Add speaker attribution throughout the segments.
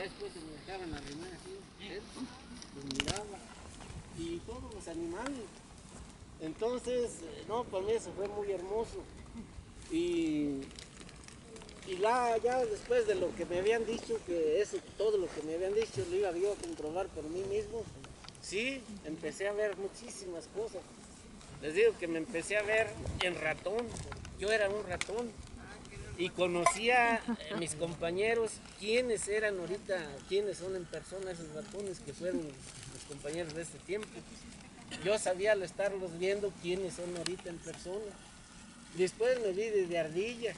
Speaker 1: Después se me dejaban arrimar así, ¿eh? los miraba. Y todos los animales. Entonces, eh, no, para mí eso fue muy hermoso. Y, y la, ya después de lo que me habían dicho, que eso, todo lo que me habían dicho lo iba yo a comprobar por mí mismo, sí, empecé a ver muchísimas cosas. Les digo que me empecé a ver en ratón. Yo era un ratón. Y conocía a mis compañeros quiénes eran ahorita, quiénes son en persona esos ratones que fueron los compañeros de este tiempo. Yo sabía al estarlos viendo quiénes son ahorita en persona. Después me vi desde ardilla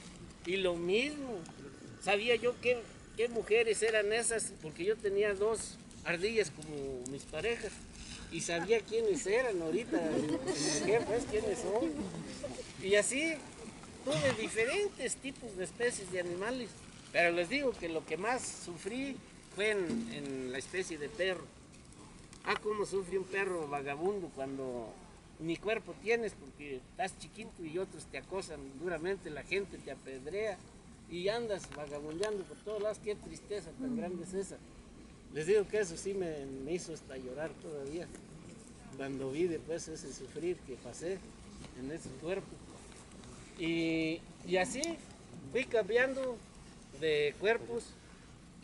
Speaker 1: y lo mismo. Sabía yo qué, qué mujeres eran esas, porque yo tenía dos ardillas como mis parejas y sabía quiénes eran ahorita, mujer, pues quiénes son. Y así tuve diferentes tipos de especies de animales, pero les digo que lo que más sufrí fue en, la especie de perro. Ah, cómo sufre un perro vagabundo cuando ni cuerpo tienes porque estás chiquito y otros te acosan duramente, la gente te apedrea y andas vagabundeando por todos lados. Qué tristeza tan grande es esa. Les digo que eso sí me, me hizo hasta llorar todavía cuando vi después ese sufrir que pasé en ese cuerpo. Y, y así fui cambiando de cuerpos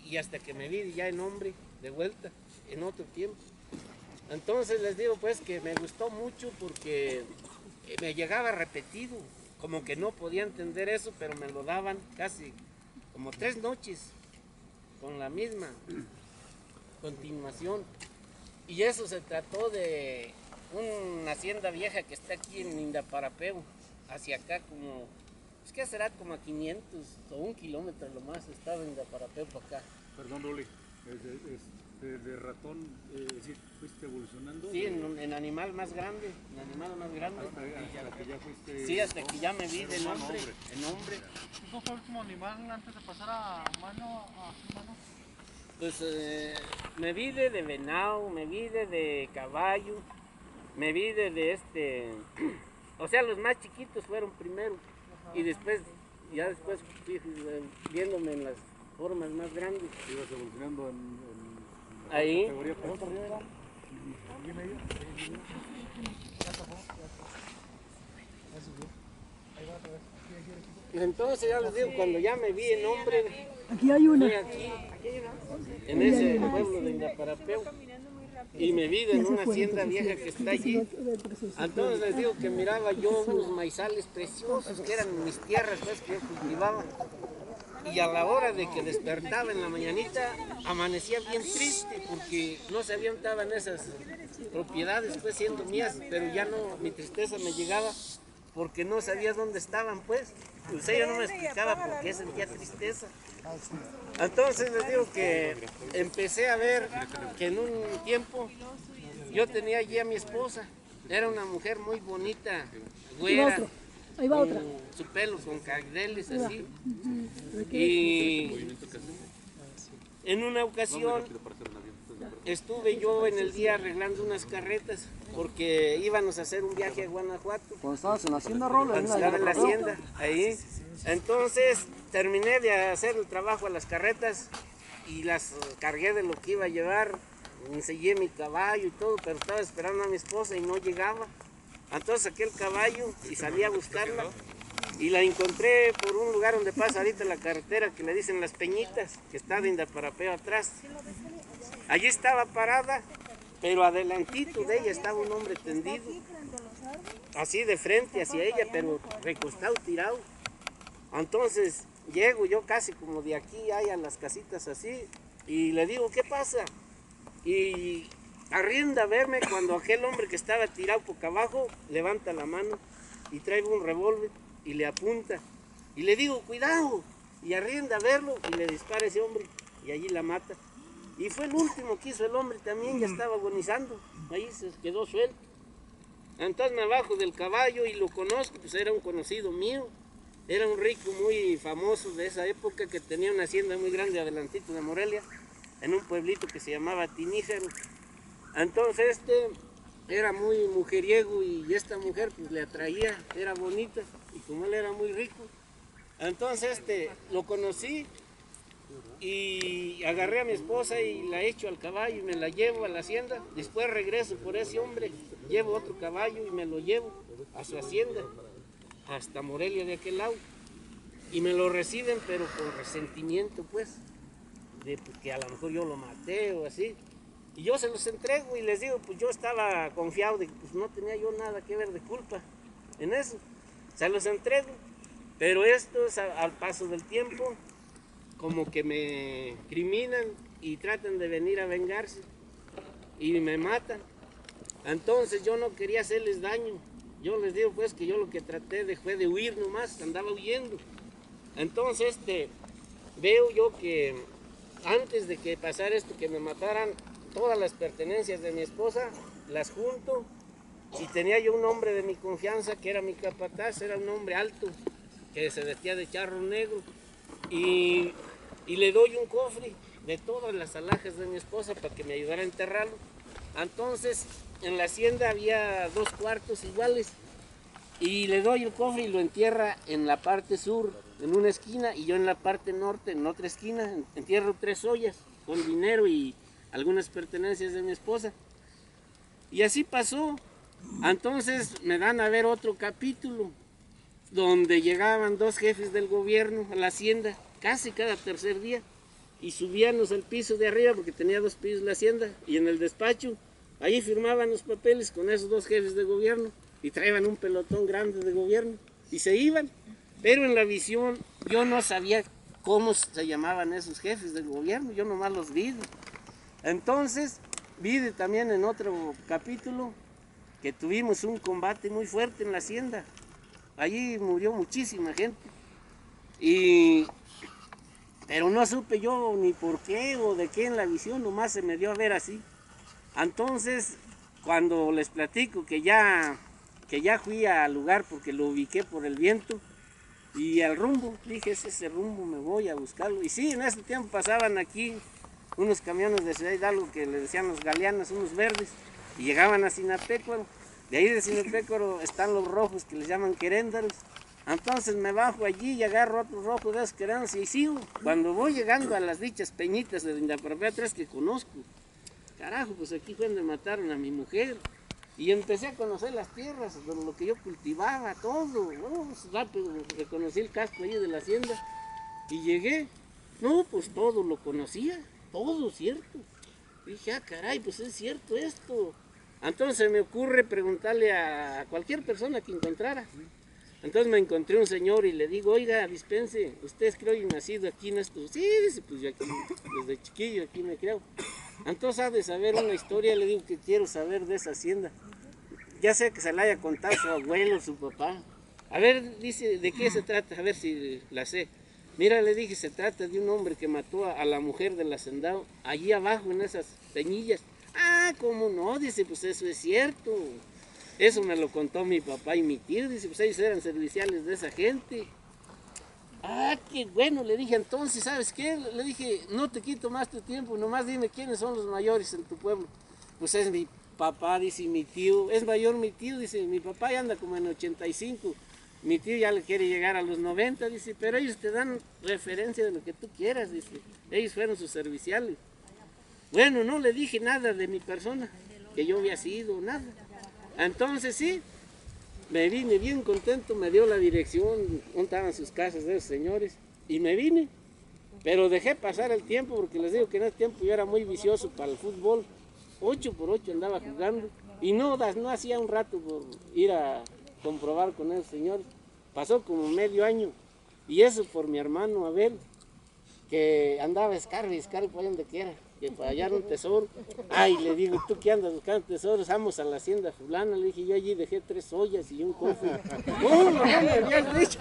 Speaker 1: y hasta que me vi ya en hombre de vuelta en otro tiempo. Entonces les digo pues que me gustó mucho porque me llegaba repetido, como que no podía entender eso, pero me lo daban casi como tres noches con la misma continuación. Y eso se trató de una hacienda vieja que está aquí en Indaparapeo, hacia acá como, es que será como a 500 o un kilómetro lo más, estaba en Indaparapeo para acá.
Speaker 2: Perdón, Roli, es de, es de- de ratón, eh, es decir, fuiste evolucionando.
Speaker 1: Sí, en, un- en animal más grande, en animal más grande.
Speaker 2: Hasta, hasta que ya fuiste.
Speaker 1: Sí, hasta que ya me vi de nombre,
Speaker 2: hombre.
Speaker 3: ¿Cómo fue el último animal antes de pasar a humano a humano?
Speaker 1: Pues eh, me vi de, de venado, me vi de, de caballo, me vi de, de este, o sea, los más chiquitos fueron primero y después, ya después fui eh, viéndome en las formas más grandes.
Speaker 2: Ibas evolucionando en. en la
Speaker 1: Ahí.
Speaker 2: Categoría,
Speaker 1: entonces ya les digo, cuando ya me vi en hombre,
Speaker 4: Aquí hay una.
Speaker 1: aquí, en ese pueblo de Indaparapeo, y me vi en una hacienda vieja que está allí. Entonces les digo que miraba yo unos maizales preciosos que eran mis tierras pues, que yo cultivaba. Y a la hora de que despertaba en la mañanita, amanecía bien triste porque no sabía dónde estaban esas propiedades pues siendo mías, pero ya no, mi tristeza me llegaba porque no sabía dónde estaban pues. Sea, yo no me explicaba por qué sentía tristeza. Entonces les digo que empecé a ver que en un tiempo yo tenía allí a mi esposa. Era una mujer muy bonita, güera,
Speaker 4: Ahí va otra.
Speaker 1: su pelo con cardeles así. Y en una ocasión estuve yo en el día arreglando unas carretas porque íbamos a hacer un viaje a Guanajuato.
Speaker 5: Cuando estabas en la hacienda Rolo,
Speaker 1: Cuando estaba en la hacienda, ahí. Entonces terminé de hacer el trabajo a las carretas y las cargué de lo que iba a llevar. Enseñé mi caballo y todo, pero estaba esperando a mi esposa y no llegaba. Entonces saqué el caballo y salí a buscarla. Y la encontré por un lugar donde pasa ahorita la carretera que le dicen Las Peñitas, que está de Indaparapeo atrás. Allí estaba parada, pero adelantito de ella estaba un hombre tendido así de frente hacia ella, pero recostado, tirado. Entonces llego yo casi como de aquí hay a las casitas así y le digo, ¿qué pasa? Y arrienda a verme cuando aquel hombre que estaba tirado boca abajo levanta la mano y trae un revólver y le apunta. Y le digo, cuidado, y arrienda a verlo y le dispara ese hombre y allí la mata. Y fue el último que hizo el hombre también, ya estaba agonizando, ahí se quedó suelto. Entonces me bajo del caballo y lo conozco, pues era un conocido mío. Era un rico muy famoso de esa época que tenía una hacienda muy grande adelantito de Morelia, en un pueblito que se llamaba Tiníjaro. Entonces este era muy mujeriego y esta mujer pues le atraía, era bonita y como él era muy rico. Entonces este lo conocí y agarré a mi esposa y la echo al caballo y me la llevo a la hacienda. Después regreso por ese hombre, llevo otro caballo y me lo llevo a su hacienda, hasta Morelia de aquel lado. Y me lo reciben, pero con resentimiento, pues, de que a lo mejor yo lo maté o así. Y yo se los entrego y les digo, pues yo estaba confiado de que pues, no tenía yo nada que ver de culpa en eso. Se los entrego. Pero estos al paso del tiempo como que me criminan y tratan de venir a vengarse y me matan. Entonces yo no quería hacerles daño. Yo les digo pues que yo lo que traté de fue de huir nomás, andaba huyendo. Entonces este, veo yo que antes de que pasara esto, que me mataran, todas las pertenencias de mi esposa las junto y tenía yo un hombre de mi confianza que era mi capataz, era un hombre alto que se vestía de charro negro y, y le doy un cofre de todas las alhajas de mi esposa para que me ayudara a enterrarlo. Entonces en la hacienda había dos cuartos iguales y le doy el cofre y lo entierra en la parte sur, en una esquina, y yo en la parte norte, en otra esquina, entierro tres ollas con dinero y algunas pertenencias de mi esposa. Y así pasó. Entonces me dan a ver otro capítulo donde llegaban dos jefes del gobierno a la hacienda casi cada tercer día y subíamos al piso de arriba porque tenía dos pisos la hacienda y en el despacho ahí firmaban los papeles con esos dos jefes de gobierno y traían un pelotón grande de gobierno y se iban. Pero en la visión yo no sabía cómo se llamaban esos jefes del gobierno, yo nomás los vi. Entonces vi también en otro capítulo que tuvimos un combate muy fuerte en la hacienda. Allí murió muchísima gente. Y pero no supe yo ni por qué o de qué en la visión, nomás se me dio a ver así. Entonces, cuando les platico que ya, que ya fui al lugar porque lo ubiqué por el viento y al rumbo, dije, es ese rumbo, me voy a buscarlo. Y sí, en ese tiempo pasaban aquí unos camiones de Ciudad Hidalgo que le decían los galeanos, unos verdes, y llegaban a Sinapecuaro. De ahí de Sinapecuaro están los rojos que les llaman queréndaros. Entonces me bajo allí y agarro otro rojo de queréndaros y sigo. Cuando voy llegando a las dichas peñitas de Indaparapea 3 que conozco, carajo, pues aquí fue donde mataron a mi mujer. Y empecé a conocer las tierras, lo que yo cultivaba, todo. Pues rápido reconocí el casco ahí de la hacienda. Y llegué. No, pues todo lo conocía, todo cierto. Dije, ah, caray, pues es cierto esto. Entonces me ocurre preguntarle a cualquier persona que encontrara. Entonces me encontré un señor y le digo, oiga, dispense, usted creo y nacido aquí en esto. Sí, dice, pues yo aquí, desde chiquillo aquí me creo. Entonces ha de saber una historia, le digo que quiero saber de esa hacienda. Ya sea que se la haya contado su abuelo, su papá. A ver, dice, ¿de qué se trata? A ver si la sé. Mira, le dije, se trata de un hombre que mató a la mujer del hacendado allí abajo en esas peñillas. Ah, ¿cómo no? Dice, pues eso es cierto. Eso me lo contó mi papá y mi tío. Dice, pues ellos eran serviciales de esa gente. Ah, qué bueno, le dije entonces, ¿sabes qué? Le dije, no te quito más tu tiempo, nomás dime quiénes son los mayores en tu pueblo. Pues es mi papá, dice, mi tío. Es mayor mi tío, dice, mi papá ya anda como en 85. Mi tío ya le quiere llegar a los 90, dice, pero ellos te dan referencia de lo que tú quieras, dice. Ellos fueron sus serviciales. Bueno, no le dije nada de mi persona, que yo había sido, nada. Entonces sí, me vine bien contento, me dio la dirección, dónde estaban sus casas de esos señores, y me vine. Pero dejé pasar el tiempo porque les digo que en ese tiempo yo era muy vicioso para el fútbol. 8 por 8 andaba jugando y no, no hacía un rato por ir a comprobar con esos señores. Pasó como medio año y eso por mi hermano Abel, que andaba escarbe, escarbe por donde quiera, que para hallar un tesoro. Ay, le digo, ¿tú qué andas buscando tesoros? Vamos a la hacienda fulana. Le dije, yo allí dejé tres ollas y un cofre. ¿Cómo? No me habías dicho.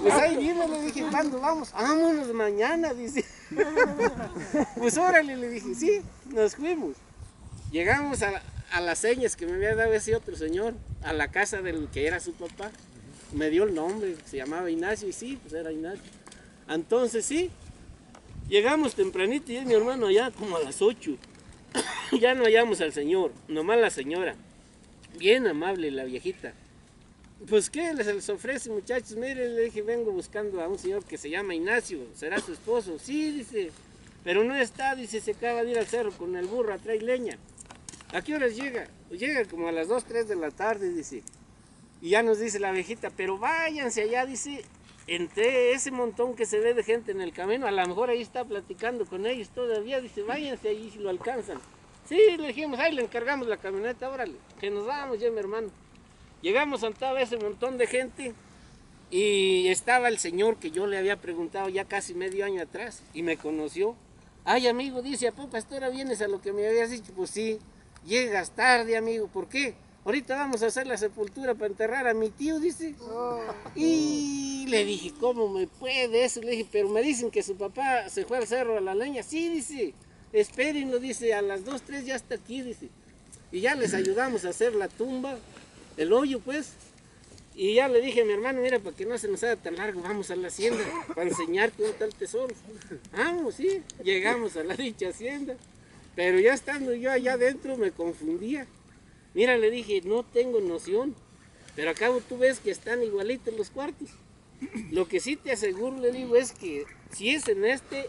Speaker 1: Pues ahí vive, le dije, ¿cuándo vamos? Vámonos mañana, dice. Pues órale, le dije, sí, nos fuimos. Llegamos a, a las señas que me había dado ese otro señor, a la casa del que era su papá. Me dio el nombre, se llamaba Ignacio, y sí, pues era Ignacio. Entonces sí, llegamos tempranito y y mi hermano allá como a las 8. ya no hallamos al señor, nomás la señora. Bien amable la viejita. pues qué les, ofrece muchachos, miren, le dije, vengo buscando a un señor que se llama Ignacio, ¿será su esposo? Sí, dice, pero no está, dice, se acaba de ir al cerro con el burro a traer leña. ¿A qué horas llega? Llega como a las 2, 3 de la tarde, dice. Y ya nos dice la viejita, pero váyanse allá, dice, entre ese montón que se ve de gente en el camino, a lo mejor ahí está platicando con ellos todavía, dice, váyanse allí si lo alcanzan. Sí, le dijimos, ahí le encargamos la camioneta, órale, que nos vamos ya, mi hermano. Llegamos, estaba ese montón de gente y estaba el señor que yo le había preguntado ya casi medio año atrás y me conoció. Ay, amigo, dice, ¿a poco hasta ahora vienes a lo que me habías dicho? Pues sí, llegas tarde, amigo, ¿por qué? Ahorita vamos a hacer la sepultura para enterrar a mi tío, dice. Y le dije, ¿cómo me puede eso? Le dije, pero me dicen que su papá se fue al cerro a la leña. Sí, dice, espérenlo, dice, a las 2, 3 ya está aquí, dice. Y ya les ayudamos a hacer la tumba, el hoyo, pues. Y ya le dije a mi hermano, mira, para que no se nos haga tan largo, vamos a la hacienda para enseñarte dónde está el tesoro. Vamos, sí, llegamos a la dicha hacienda. Pero ya estando yo allá adentro me confundía. Mira, le dije, no tengo noción, pero acabo tú ves que están igualitos los cuartos. Lo que sí te aseguro, le digo, es que si es en este,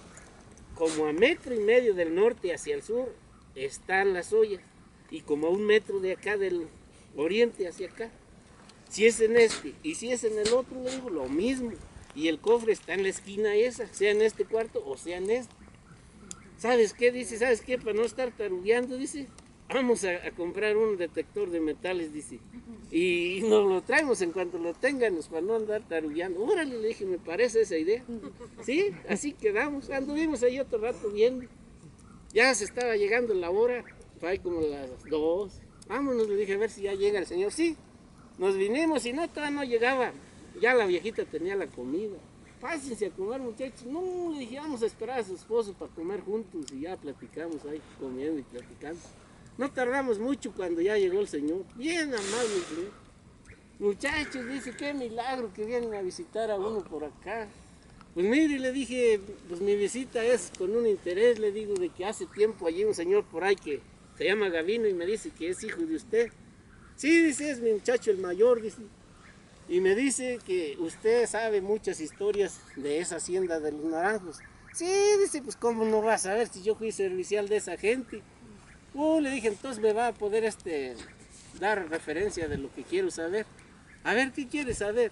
Speaker 1: como a metro y medio del norte hacia el sur, están las ollas. Y como a un metro de acá del oriente hacia acá. Si es en este y si es en el otro, le digo lo mismo. Y el cofre está en la esquina esa, sea en este cuarto o sea en este. ¿Sabes qué? Dice, ¿sabes qué? Para no estar tarugueando, dice, vamos a, a comprar un detector de metales, dice. Y, y nos lo traemos en cuanto lo tengan, para no andar tarugueando. Órale, le dije, me parece esa idea. Sí, así quedamos. Anduvimos ahí otro rato viendo. Ya se estaba llegando la hora, fue como las dos. Vámonos, le dije, a ver si ya llega el señor. Sí, nos vinimos y no, todavía no llegaba. Ya la viejita tenía la comida. Pásense a comer, muchachos. No, le dije, vamos a esperar a su esposo para comer juntos y ya platicamos ahí, comiendo y platicando. No tardamos mucho cuando ya llegó el señor. Bien amable, señor. Muchachos, dice, qué milagro que vienen a visitar a uno por acá. Pues mire, le dije, pues mi visita es con un interés, le digo, de que hace tiempo allí un señor por ahí que se llama Gavino y me dice que es hijo de usted. Sí, dice, es mi muchacho el mayor, dice. Y me dice que usted sabe muchas historias de esa hacienda de los naranjos. Sí, dice, pues cómo no va a saber si yo fui servicial de esa gente. Uh, le dije, entonces me va a poder este, dar referencia de lo que quiero saber. A ver, ¿qué quiere saber?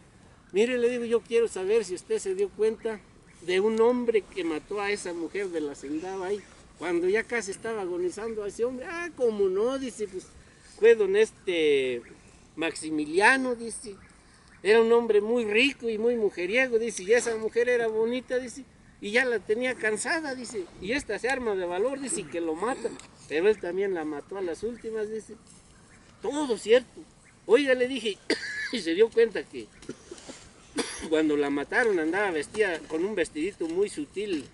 Speaker 1: Mire, le digo, yo quiero saber si usted se dio cuenta de un hombre que mató a esa mujer de la hacendada ahí, cuando ya casi estaba agonizando a ese hombre. Ah, cómo no, dice, pues fue don este Maximiliano, dice. Era un hombre muy rico y muy mujeriego, dice, y esa mujer era bonita, dice, y ya la tenía cansada, dice, y esta se arma de valor, dice, que lo mata, pero él también la mató a las últimas, dice. Todo cierto. Oiga, le dije, y se dio cuenta que cuando la mataron andaba vestida con un vestidito muy sutil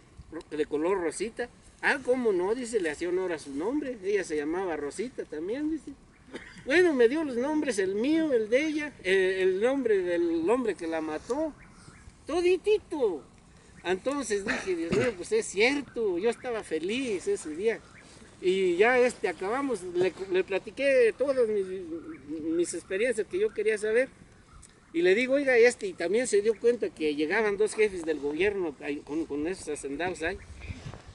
Speaker 1: de color rosita. Ah, cómo no, dice, le hacía honor a su nombre. Ella se llamaba Rosita también, dice. Bueno, me dio los nombres, el mío, el de ella, el, el nombre del hombre que la mató. Toditito. Entonces dije, Dios mío, pues es cierto, yo estaba feliz ese día. Y ya este, acabamos, le, le platiqué todas mis, mis experiencias que yo quería saber. Y le digo, oiga, este, y también se dio cuenta que llegaban dos jefes del gobierno con, con esos hacendados ahí.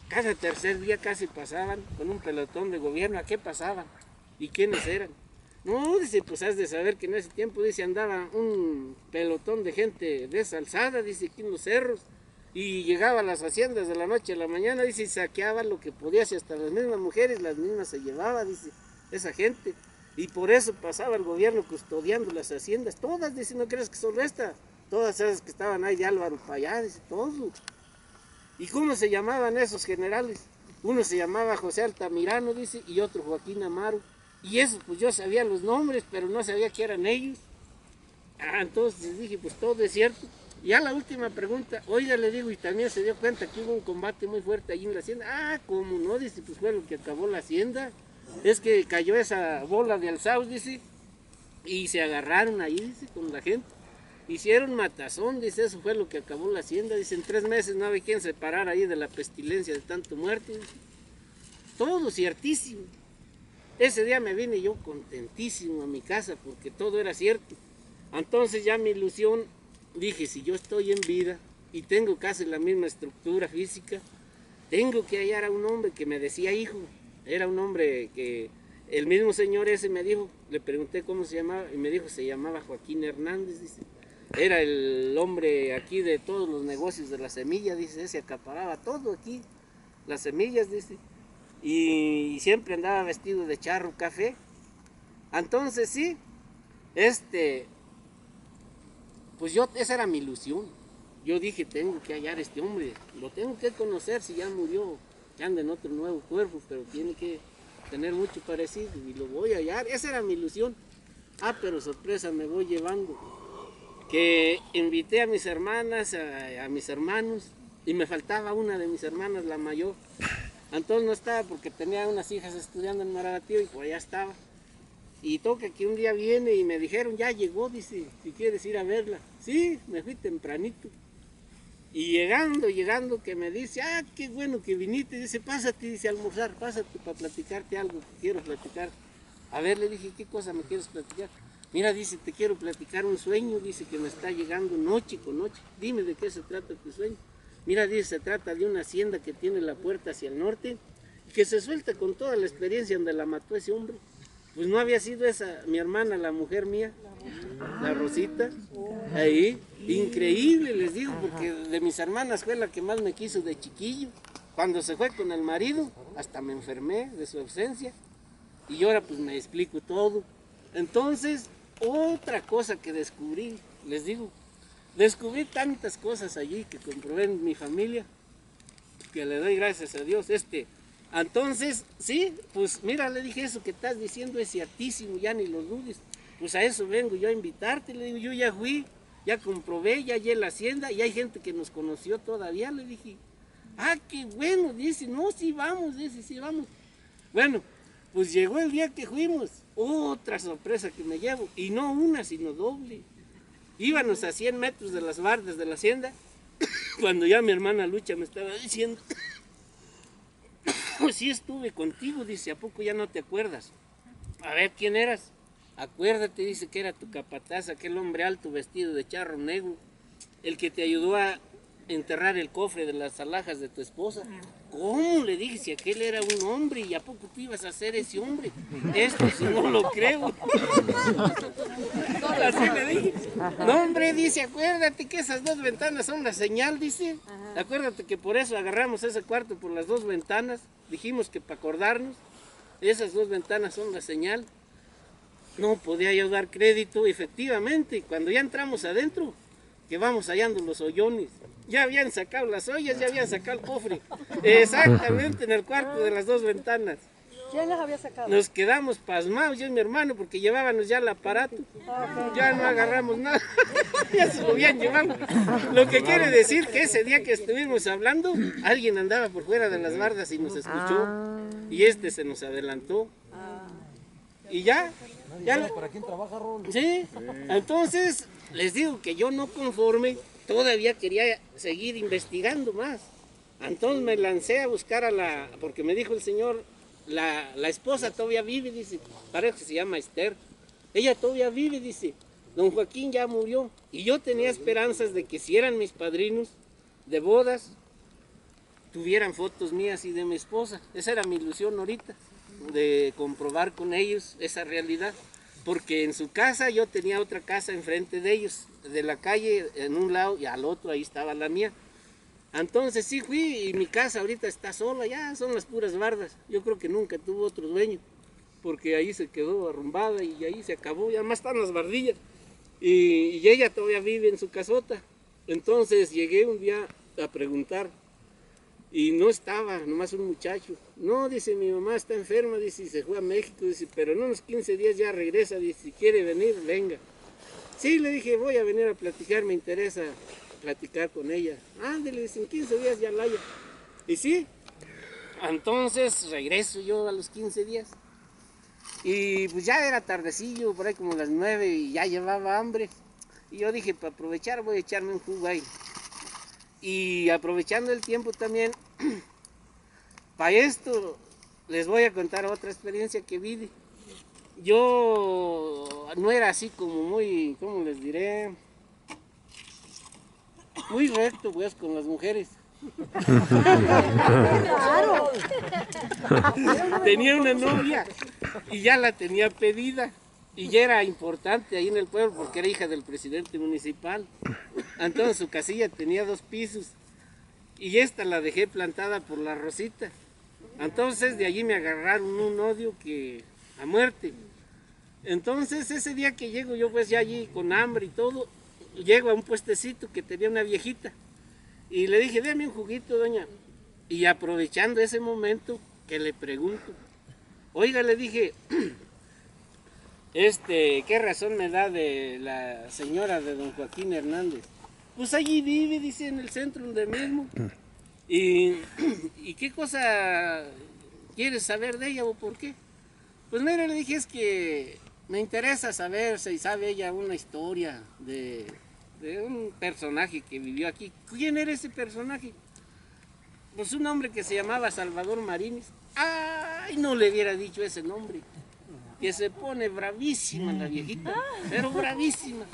Speaker 1: Cada tercer día casi pasaban con un pelotón de gobierno. ¿A qué pasaban? ¿Y quiénes eran? No, dice, pues has de saber que en ese tiempo, dice, andaba un pelotón de gente desalzada, dice, aquí en los cerros. Y llegaba a las haciendas de la noche a la mañana, dice, y saqueaba lo que podía, si hasta las mismas mujeres, las mismas se llevaba, dice, esa gente. Y por eso pasaba el gobierno custodiando las haciendas, todas, dice, no creas que solo esta, todas esas que estaban ahí de Álvaro Payá, dice, todos. ¿Y cómo se llamaban esos generales? Uno se llamaba José Altamirano, dice, y otro Joaquín Amaro. Y eso, pues yo sabía los nombres, pero no sabía que eran ellos. Ah, entonces dije, pues todo es cierto. Ya la última pregunta, oiga, le digo, y también se dio cuenta que hubo un combate muy fuerte allí en la hacienda. Ah, ¿cómo no? Dice, pues fue lo que acabó la hacienda. Es que cayó esa bola de alzaos, dice, y se agarraron ahí, dice, con la gente. Hicieron matazón, dice, eso fue lo que acabó la hacienda. Dice, en tres meses no había quien separar ahí de la pestilencia de tanto muerte. dice. Todo ciertísimo. Ese día me vine yo contentísimo a mi casa porque todo era cierto. Entonces ya mi ilusión, dije, si yo estoy en vida y tengo casi la misma estructura física, tengo que hallar a un hombre que me decía hijo. Era un hombre que el mismo señor ese me dijo, le pregunté cómo se llamaba y me dijo se llamaba Joaquín Hernández, dice. Era el hombre aquí de todos los negocios de la semilla, dice, se acaparaba todo aquí, las semillas, dice. Y siempre andaba vestido de charro café. Entonces sí, este, pues yo, esa era mi ilusión. Yo dije, tengo que hallar a este hombre, lo tengo que conocer si ya murió, ya anda en otro nuevo cuerpo, pero tiene que tener mucho parecido y lo voy a hallar. Esa era mi ilusión. Ah, pero sorpresa, me voy llevando. Que invité a mis hermanas, a, mis hermanos, y me faltaba una de mis hermanas, la mayor. Entonces no estaba porque tenía unas hijas estudiando en Maragatío y pues allá estaba. Y toca que un día viene y me dijeron, ya llegó, dice, si quieres ir a verla. Sí, me fui tempranito. Y llegando, llegando, que me dice, ah, qué bueno que viniste. Dice, pásate, dice, almorzar, pásate para platicarte algo que quiero platicar. A ver, le dije, ¿qué cosa me quieres platicar? Mira, dice, te quiero platicar un sueño, dice que me está llegando noche con noche. Dime de qué se trata tu sueño. Mira, dice, se trata de una hacienda que tiene la puerta hacia el norte que se suelta con toda la experiencia donde la mató ese hombre. Pues no había sido esa mi hermana, la mujer mía, la Rosita, ahí. Increíble, les digo, porque de mis hermanas fue la que más me quiso de chiquillo. Cuando se fue con el marido, hasta me enfermé de su ausencia. Y ahora pues me explico todo. Entonces, otra cosa que descubrí, les digo, descubrí tantas cosas allí que comprobé en mi familia, que le doy gracias a Dios. Este, entonces, sí, pues mira, le dije eso que estás diciendo es ciertísimo, ya ni lo dudes. Pues a eso vengo yo a invitarte, le digo, yo ya fui, ya comprobé, ya hallé la hacienda y hay gente que nos conoció todavía, le dije. Ah, qué bueno, dice, no, sí vamos, dice, sí vamos. Bueno, pues llegó el día que fuimos, otra sorpresa que me llevo, y no una, sino doble. Íbamos a 100 metros de las bardas de la hacienda, cuando ya mi hermana Lucha me estaba diciendo, sí estuve contigo, dice, ¿a poco ya no te acuerdas? A ver, ¿quién eras? Acuérdate, dice que era tu capataz, aquel hombre alto vestido de charro negro, el que te ayudó a enterrar el cofre de las alhajas de tu esposa. ¿Cómo? Le dije, si aquel era un hombre y a poco tú ibas a ser ese hombre. Esto si no lo creo. Así le dije. No, hombre, dice, acuérdate que esas dos ventanas son la señal, dice. Acuérdate que por eso agarramos ese cuarto por las dos ventanas. Dijimos que para acordarnos, esas dos ventanas son la señal. No podía yo dar crédito, efectivamente, cuando ya entramos adentro, que vamos hallando los hoyones. Ya habían sacado las ollas, ya habían sacado el cofre. Exactamente en el cuarto de las dos ventanas.
Speaker 4: ¿Quién las había sacado?
Speaker 1: Nos quedamos pasmados, yo y mi hermano, porque llevábamos ya el aparato. Ya no agarramos nada. ya se lo habían llevado. Lo que quiere decir que ese día que estuvimos hablando, alguien andaba por fuera de las bardas y nos escuchó. Y este se nos adelantó. Y ya, ya.
Speaker 3: ¿Para quién trabaja, Ron?
Speaker 1: Sí, entonces les digo que yo no conforme, todavía quería seguir investigando más. Entonces me lancé a buscar a la, porque me dijo el señor, la, la esposa todavía vive, dice, parece que se llama Esther. Ella todavía vive, dice, don Joaquín ya murió. Y yo tenía esperanzas de que si eran mis padrinos de bodas, tuvieran fotos mías y de mi esposa. Esa era mi ilusión ahorita, de comprobar con ellos esa realidad porque en su casa yo tenía otra casa enfrente de ellos, de la calle en un lado y al otro ahí estaba la mía. Entonces sí fui y mi casa ahorita está sola, ya son las puras bardas. Yo creo que nunca tuvo otro dueño, porque ahí se quedó arrumbada y ahí se acabó, ya más están las bardillas. Y, y ella todavía vive en su casota. Entonces llegué un día a preguntar y no estaba, nomás un muchacho. No, dice, mi mamá está enferma, dice, y se fue a México, dice, pero en unos 15 días ya regresa, dice, si quiere venir, venga. Sí, le dije, voy a venir a platicar, me interesa platicar con ella. Ándale, dice, en 15 días ya la haya. Y sí, entonces regreso yo a los 15 días. Y pues ya era tardecillo, por ahí como las 9 y ya llevaba hambre. Y yo dije, para aprovechar voy a echarme un jugo ahí. Y aprovechando el tiempo también, para esto les voy a contar otra experiencia que viví. Yo no era así como muy, ¿cómo les diré? Muy recto, pues, con las mujeres. tenía una novia y ya la tenía pedida. Y ya era importante ahí en el pueblo porque era hija del presidente municipal. Entonces su casilla tenía dos pisos. Y esta la dejé plantada por la Rosita. Entonces de allí me agarraron un odio que a muerte. Entonces ese día que llego yo pues ya allí con hambre y todo, llego a un puestecito que tenía una viejita. Y le dije, déme un juguito, doña. Y aprovechando ese momento que le pregunto, oiga, le dije, este, ¿qué razón me da de la señora de don Joaquín Hernández? Pues allí vive, dice, en el centro donde mismo. Y, ¿Y qué cosa quieres saber de ella o por qué? Pues mira, le dije, es que me interesa saber si sabe ella una historia de, de un personaje que vivió aquí. ¿Quién era ese personaje? Pues un hombre que se llamaba Salvador Marines. ¡Ay! No le hubiera dicho ese nombre que se pone bravísima la viejita, pero bravísima.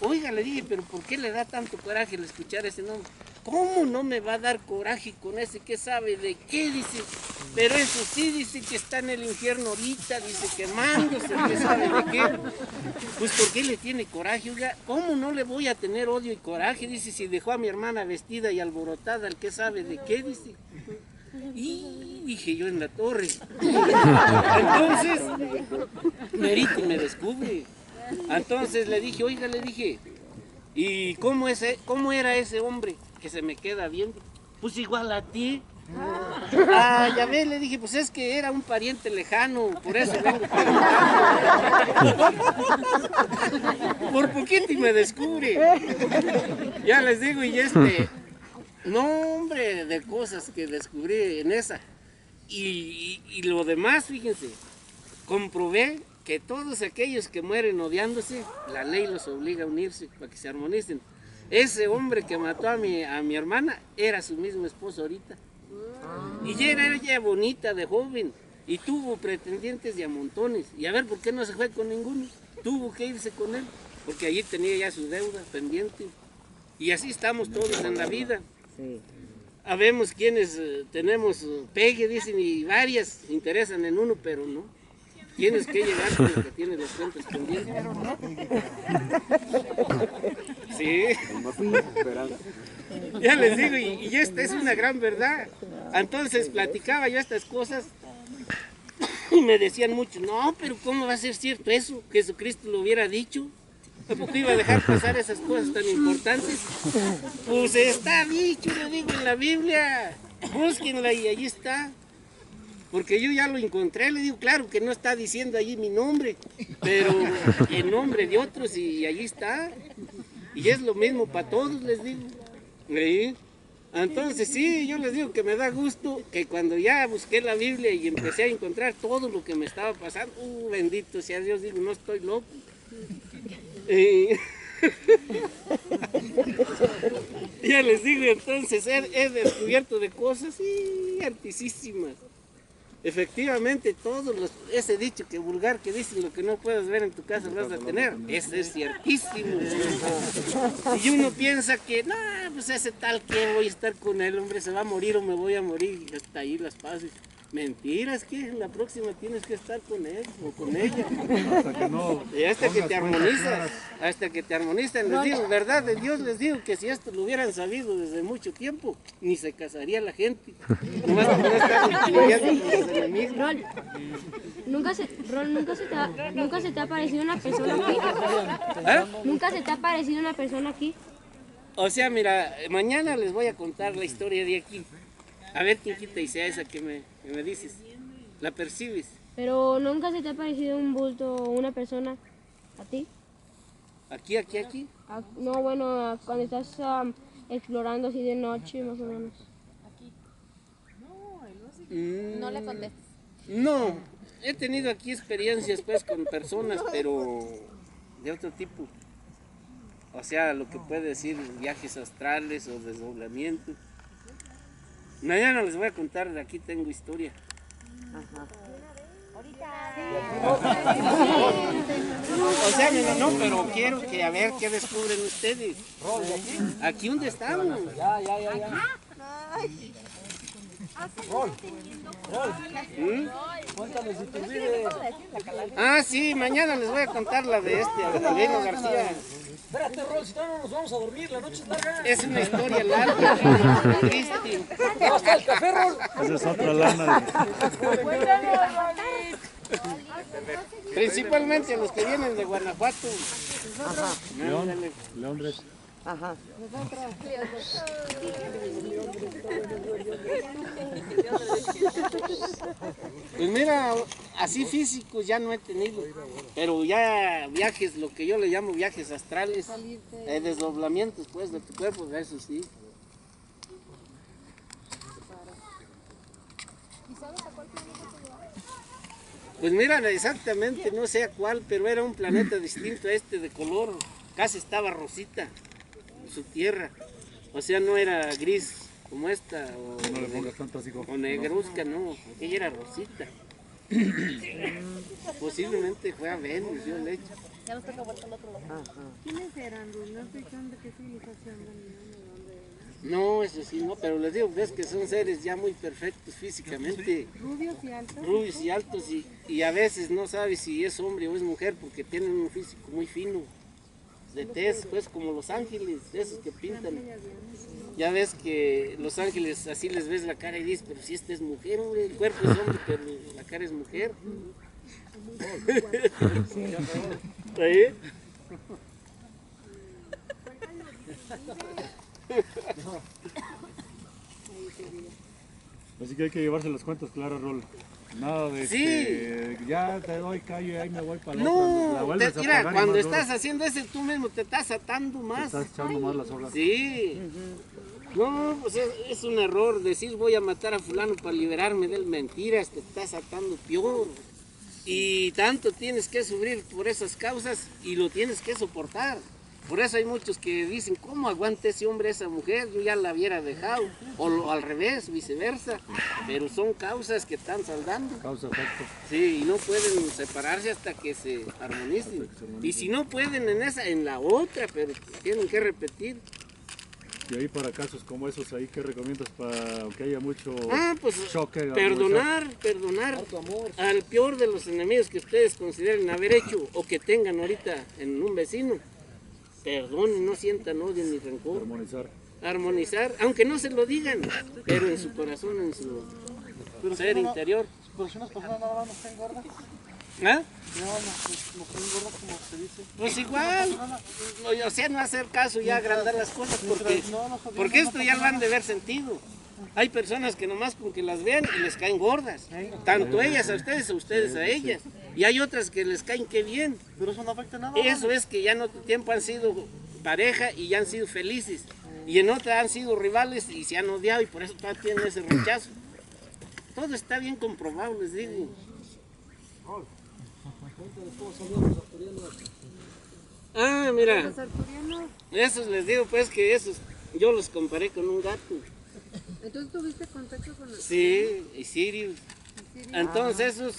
Speaker 1: Oiga, le dije, pero ¿por qué le da tanto coraje el escuchar ese nombre? ¿Cómo no me va a dar coraje con ese que sabe de qué? Dice, pero eso sí, dice que está en el infierno ahorita, dice quemándose, que sabe de qué. Pues ¿por qué le tiene coraje? Oiga, ¿cómo no le voy a tener odio y coraje? Dice, si dejó a mi hermana vestida y alborotada, el que sabe de qué, dice. Y dije yo en la torre. Entonces, Merito me descubre. Entonces le dije, oiga, le dije, ¿y cómo, ese, cómo era ese hombre que se me queda viendo? Pues igual a ti. Ah, ya ve, le dije, pues es que era un pariente lejano, por eso vengo Por poquito y me descubre. Ya les digo, y este, no, hombre, de cosas que descubrí en esa. Y, lo demás, fíjense, comprobé que todos aquellos que mueren odiándose, la ley los obliga a unirse para que se armonicen. Ese hombre que mató a mi, a mi hermana era su mismo esposo ahorita. Y ya era ella bonita, de joven, y tuvo pretendientes de a montones. Y a ver, ¿por qué no se fue con ninguno? Tuvo que irse con él, porque allí tenía ya su deuda pendiente. Y así estamos todos en la vida. Habemos quienes eh, tenemos eh, pegue, dicen, y varias interesan en uno, pero no. Tienes que llegar con el que tiene los cuentos pendientes. Sí. Ya les digo, y, y, esta es una gran verdad. Entonces platicaba yo estas cosas y me decían mucho, no, pero ¿cómo va a ser cierto eso? Jesucristo lo hubiera dicho. ¿Por iba a dejar pasar esas cosas tan importantes? Pues está dicho, lo digo en la Biblia. Búsquenla y allí está. Porque yo ya lo encontré, le digo, claro que no está diciendo allí mi nombre, pero el nombre de otros y allí está. Y es lo mismo para todos, les digo. Entonces sí, yo les digo que me da gusto que cuando ya busqué la Biblia y empecé a encontrar todo lo que me estaba pasando, uh, bendito sea Dios, digo, no estoy loco. ya les digo, entonces he, descubierto de cosas y altísimas. Efectivamente, todo ese dicho que vulgar que dicen lo que no puedes ver en tu casa vas a tener, ese es ciertísimo. Y uno piensa que, no, pues ese tal que voy a estar con él, hombre, se va a morir o me voy a morir, y hasta ahí las pases. Mentiras, que la próxima tienes que estar con él o con ella. Hasta que no. Y hasta que te armonizas. Hasta que te armonizan. Les digo, verdad de Dios, les digo que si esto lo hubieran sabido desde mucho tiempo, ni se casaría la gente. Nomás por no estar con los enemigos.
Speaker 4: ¿nunca se, ¿nunca, se te ha, ¿nunca se te ha parecido una persona aquí? ¿Eh? ¿Nunca se te ha parecido una persona aquí?
Speaker 1: O sea, mira, mañana les voy a contar la historia de aquí. A ver quién quita y sea esa que me, me dices. ¿La percibes?
Speaker 4: Pero nunca se te ha parecido un bulto o una persona a ti.
Speaker 1: ¿Aquí, aquí, aquí?
Speaker 4: Ah, no, bueno, cuando estás explorando así de noche, más o menos. Aquí.
Speaker 5: No, no le contestes.
Speaker 1: No, he tenido aquí experiencias pues con personas, pero de otro tipo. O sea, lo que puede decir viajes astrales o desdoblamiento. Mañana les voy a contar, de aquí tengo historia. O sea, no, no, pero quiero que a ver qué descubren ustedes. Aquí donde estamos.
Speaker 5: Ya, ya, ya, ya.
Speaker 1: ¿Mm?
Speaker 5: Cuéntame si tú vives.
Speaker 1: Ah, sí, mañana les voy a contar la de este, Avelino García.
Speaker 5: Espérate, Rol, si no, no nos vamos a dormir. La noche es larga.
Speaker 1: Es una historia larga, triste.
Speaker 5: ¿Cómo está el café, Rol?
Speaker 2: Esa es otra lana.
Speaker 1: Principalmente los que vienen de Guanajuato. Ándale.
Speaker 2: Londres.
Speaker 1: Pues mira, así físicos ya no he tenido, pero ya viajes, lo que yo le llamo viajes astrales, eh, desdoblamientos pues de tu cuerpo, eso sí. Pues mira, exactamente, no sé a cuál, pero era un planeta distinto a este de color, casi estaba rosita, su tierra, o sea, no era gris como esta, o,
Speaker 2: No le pongas tanto así como.
Speaker 1: o negruzca, no, aquella era rosita. Posiblemente fue a Venus, yo le echo.
Speaker 6: ¿Quiénes eran, Ruth? No estoy segura de qué civilización venían, de dónde eran.
Speaker 1: No, eso sí, no, pero les digo, ves que son seres ya muy perfectos físicamente,
Speaker 6: Rubios y altos.
Speaker 1: rubios y altos, y, y a veces no sabes si es hombre o es mujer porque tienen un físico muy fino, de tez, pues como los ángeles, esos que pintan. Ya ves que los ángeles así les ves la cara y dices, pero si esta es mujer, hombre, el cuerpo es hombre, pero la cara es mujer. ¿Sí?
Speaker 2: Así que hay que llevarse las cuentas claras, Rol. Nada de
Speaker 1: Sí.
Speaker 2: este, ya te doy callo y ahí me voy para la
Speaker 1: No, te- mira, cuando estás
Speaker 2: horas.
Speaker 1: haciendo eso tú mismo te estás atando
Speaker 2: Te
Speaker 1: más.
Speaker 2: estás echando más las horas.
Speaker 1: Sí. No, pues es, es un error decir voy a matar a fulano para liberarme de él. Mentiras, te estás atando peor. Y tanto tienes que sufrir por esas causas y lo tienes que soportar. Por eso hay muchos que dicen, ¿cómo aguanta ese hombre a esa mujer? Yo ya la hubiera dejado. O lo- al revés, viceversa. Pero son causas que están saldando.
Speaker 2: Causa efecto.
Speaker 1: Sí, y no pueden separarse hasta que se armonicen. Y si no pueden en esa, en la otra, pero tienen que repetir.
Speaker 2: Y ahí para casos como esos, ahí ¿qué recomiendas para que haya mucho
Speaker 1: Ah, pues
Speaker 2: choque?
Speaker 1: perdonar, perdonar al peor de los enemigos que ustedes consideren haber hecho o que tengan ahorita en un vecino. Perdonen, no sientan odio ni rencor.
Speaker 2: Armonizar.
Speaker 1: Armonizar, aunque no se lo digan, pero en su corazón, en su ser interior.
Speaker 3: Pero si unas personas nada más nos caen gordas,
Speaker 1: ¿Ah?
Speaker 3: ya nos, nos caen gordas como se dice.
Speaker 1: Pues igual, o sea, no hacer caso y agrandar las cosas porque,
Speaker 3: no
Speaker 1: porque
Speaker 3: no
Speaker 1: esto ya lo han de ver sentido. Hay personas que nomás con que las vean y les caen gordas, tanto ellas a ustedes o ustedes a ellas. Y hay otras que les caen que bien.
Speaker 3: Pero eso no afecta nada.
Speaker 1: Eso es que ya en otro tiempo han sido pareja y ya han sido felices. Y en otra han sido rivales y se han odiado y por eso todavía tienen ese rechazo. Todo está bien comprobado, les digo. Ah, mira. Esos les digo pues que esos yo los comparé con un gato.
Speaker 6: Entonces tuviste contacto con los
Speaker 1: Sí, y Sirius. Entonces esos,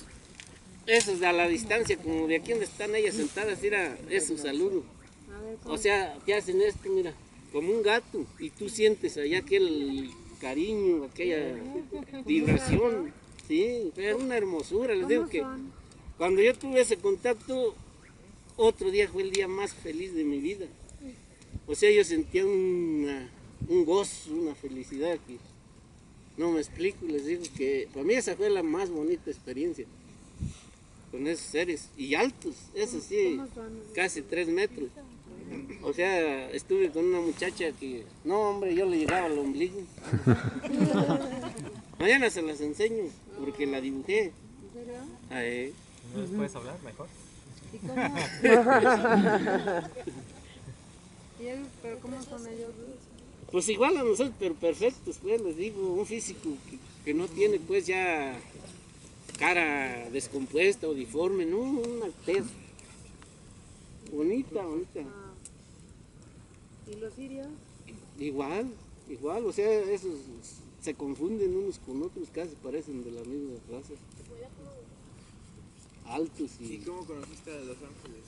Speaker 1: esos a la distancia, como de aquí donde están ellas sentadas, era, es su saludo.
Speaker 6: A ver,
Speaker 1: O sea, te hacen esto, mira, como un gato. Y tú sientes allá aquel cariño, aquella vibración. Sí, es una hermosura. Les digo
Speaker 6: ¿cómo
Speaker 1: que
Speaker 6: son?
Speaker 1: cuando yo tuve ese contacto, otro día fue el día más feliz de mi vida. O sea, yo sentía una- un gozo, una felicidad que no me explico. Les digo que para mí esa fue la más bonita experiencia con esos seres. Y altos, eso sí, casi tres metros. O sea, estuve con una muchacha que, no hombre, yo le llegaba al ombligo. Mañana se las enseño, porque la dibujé.
Speaker 6: ¿En serio?
Speaker 1: Ahí.
Speaker 6: ¿Y cómo? ¿Y ellos, pero cómo son ellos?
Speaker 1: Pues igual a nosotros, pero perfectos, pues les digo, un físico que, que no tiene pues ya cara descompuesta o diforme, no, una tez bonita, bonita.
Speaker 6: Ah. ¿Y los sirios?
Speaker 1: Igual, igual, o sea, esos se confunden unos con otros, casi parecen de la misma raza. altos y...
Speaker 5: ¿Y cómo conociste a Los Ángeles?